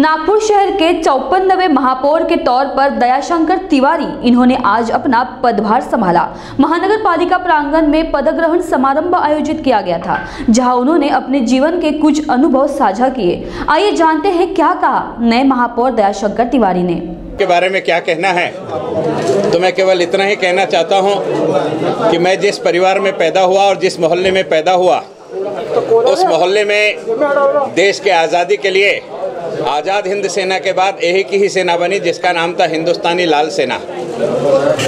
नागपुर शहर के चौपनवे महापौर के तौर पर दयाशंकर तिवारी, इन्होंने आज अपना पदभार संभाला। महानगर पालिका प्रांगण में पदग्रहण समारंभ आयोजित किया गया था, जहाँ उन्होंने अपने जीवन के कुछ अनुभव साझा किए। आइए जानते हैं क्या कहा नए महापौर दयाशंकर तिवारी ने। के बारे में क्या कहना है? तो मैं केवल इतना ही कहना चाहता हूँ कि मैं जिस परिवार में पैदा हुआ और जिस मोहल्ले में पैदा हुआ, उस मोहल्ले में देश के आज़ादी के लिए आज़ाद हिंद सेना के बाद एक ही सेना बनी, जिसका नाम था हिंदुस्तानी लाल सेना।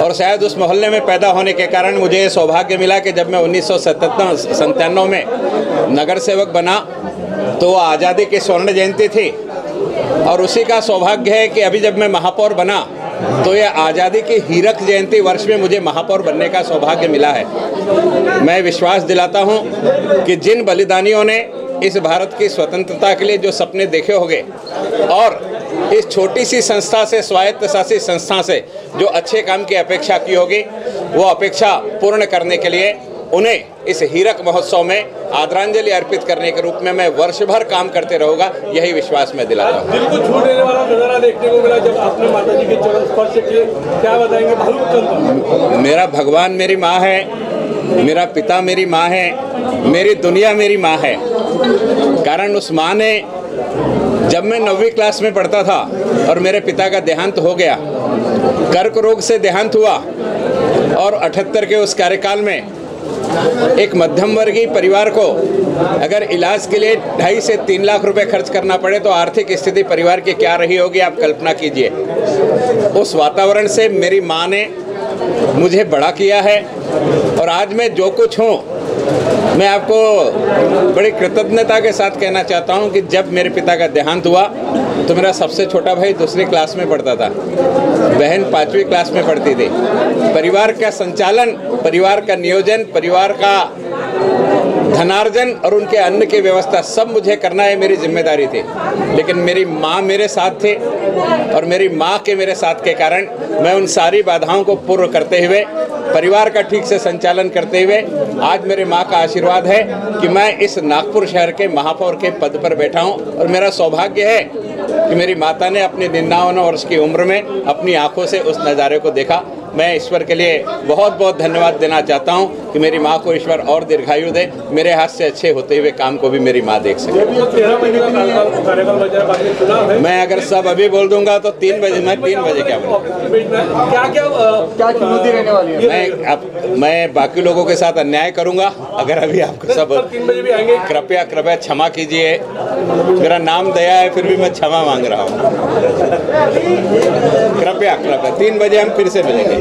और शायद उस मोहल्ले में पैदा होने के कारण मुझे ये सौभाग्य मिला कि जब मैं उन्नीस सौ में नगर सेवक बना तो आज़ादी की स्वर्ण जयंती थी। और उसी का सौभाग्य है कि अभी जब मैं महापौर बना तो यह आज़ादी की हीरक जयंती वर्ष में मुझे महापौर बनने का सौभाग्य मिला है। मैं विश्वास दिलाता हूँ कि जिन बलिदानियों ने इस भारत की स्वतंत्रता के लिए जो सपने देखे होंगे और इस छोटी सी संस्था से स्वायत्त शासित संस्था से जो अच्छे काम की अपेक्षा की होगी वो अपेक्षा पूर्ण करने के लिए उन्हें इस हीरक महोत्सव में आदरांजलि अर्पित करने के रूप में मैं वर्ष भर काम करते रहूँगा यही विश्वास मैं दिलाता हूँ। दिल को छू लेने वाला नज़ारा देखने को मिला जब आपने माता जी के चरण स्पर्श किए। क्या बताएँगे? मेरा भगवान मेरी माँ है मेरा पिता मेरी माँ है, मेरी दुनिया मेरी माँ है। कारण उस माँ ने जब मैं नौवीं क्लास में पढ़ता था और मेरे पिता का देहांत हो गया, कर्क रोग से देहांत हुआ और अठहत्तर के उस कार्यकाल में एक मध्यम वर्गीय परिवार को अगर इलाज के लिए ढाई से तीन लाख रुपए खर्च करना पड़े तो आर्थिक स्थिति परिवार की क्या रही होगी, आप कल्पना कीजिए। उस वातावरण से मेरी माँ ने मुझे बड़ा किया है और आज मैं जो कुछ हूँ, मैं आपको बड़ी कृतज्ञता के साथ कहना चाहता हूँ कि जब मेरे पिता का देहांत हुआ तो मेरा सबसे छोटा भाई दूसरी क्लास में पढ़ता था। बहन पाँचवीं क्लास में पढ़ती थी। परिवार का संचालन, परिवार का नियोजन, परिवार का धनार्जन और उनके अन्न की व्यवस्था सब मुझे करना है, मेरी ज़िम्मेदारी थी। लेकिन मेरी माँ मेरे साथ थे और मेरी माँ के मेरे साथ के कारण मैं उन सारी बाधाओं को पूर्ण करते हुए, परिवार का ठीक से संचालन करते हुए आज मेरे माँ का आशीर्वाद है कि मैं इस नागपुर शहर के महापौर के पद पर बैठा हूँ और मेरा सौभाग्य है कि मेरी माता ने अपनी निन्यावन वर्ष की उम्र में अपनी आँखों से उस नज़ारे को देखा। मैं ईश्वर के लिए बहुत बहुत धन्यवाद देना चाहता हूँ कि मेरी माँ को ईश्वर और दीर्घायु दे मेरे हाथ से अच्छे होते हुए काम को भी मेरी माँ देख सके। मैं अगर सब अभी बोल दूँगा तो तीन बजे मैं तीन बजे क्या बोलूँ? क्या क्या क्या चुनौती रहने वाली है? मैं अब मैं बाकी लोगों के साथ अन्याय करूँगा अगर अभी आपको सब तीन बजे भी आएँगे। कृपया कृपया क्षमा कीजिए। मेरा नाम दया है फिर भी मैं क्षमा मांग रहा हूँ। कृपया कृपया तीन बजे हम फिर से मिलेंगे।